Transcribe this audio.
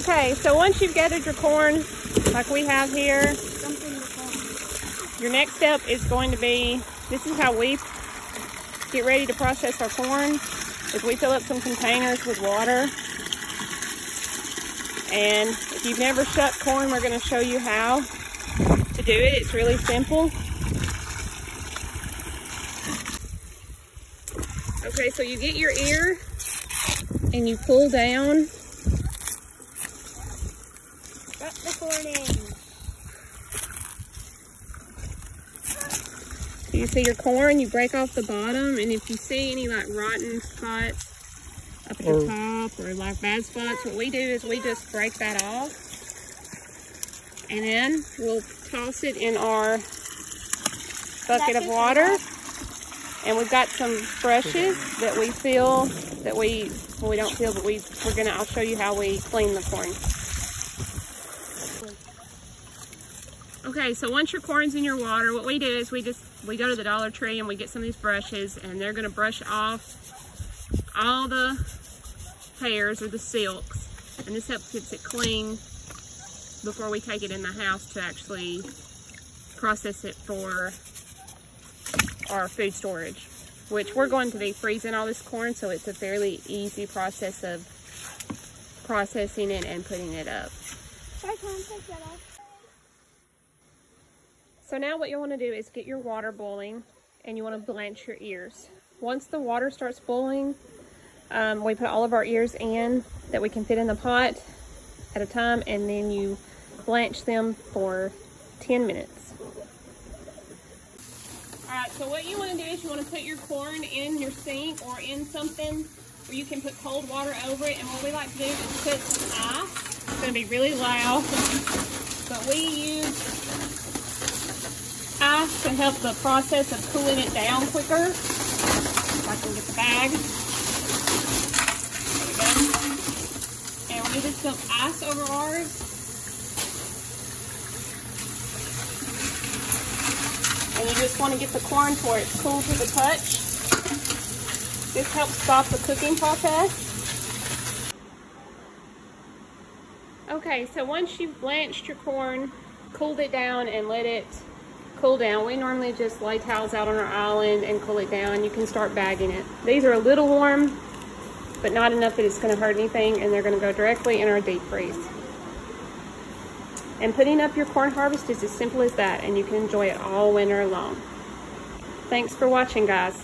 Okay, so once you've gathered your corn, like we have here, your next step is going to be, this is how we get ready to process our corn, is we fill up some containers with water. And if you've never shut corn, we're gonna show you how to do it. It's really simple. Okay, so you get your ear and you pull down. Got the corn in. You see your corn, you break off the bottom, and if you see any like rotten spots up at Or- the top or like bad spots, what we do is we just break that off. And then we'll toss it in our bucket of water. And we've got some brushes that we feel that we, well we don't feel, but we, we're gonna, I'll show you how we clean the corn. Okay, so once your corn's in your water, what we do is we just, we go to the Dollar Tree and we get some of these brushes and they're gonna brush off all the hairs or the silks. And this helps keeps it clean before we take it in the house to actually process it for our food storage. Which we're going to be freezing all this corn, so it's a fairly easy process of processing it and putting it up. I can't take that off. So now what you want to do is get your water boiling and you want to blanch your ears. Once the water starts boiling, um, we put all of our ears in that we can fit in the pot at a time and then you blanch them for 10 minutes. Alright, so what you want to do is you want to put your corn in your sink or in something where you can put cold water over it and what we like to do is put some ice. It's going to be really loud, but we use to help the process of cooling it down quicker. If I can get the bag. We. And we needed some ice over ours. And you just want to get the corn for it's cool to the touch. This helps stop the cooking process. Okay, so once you've blanched your corn, cooled it down and let it cool down. We normally just lay towels out on our island and cool it down. You can start bagging it. These are a little warm, but not enough that it's going to hurt anything, and they're going to go directly in our deep freeze. And putting up your corn harvest is as simple as that, and you can enjoy it all winter long. Thanks for watching, guys.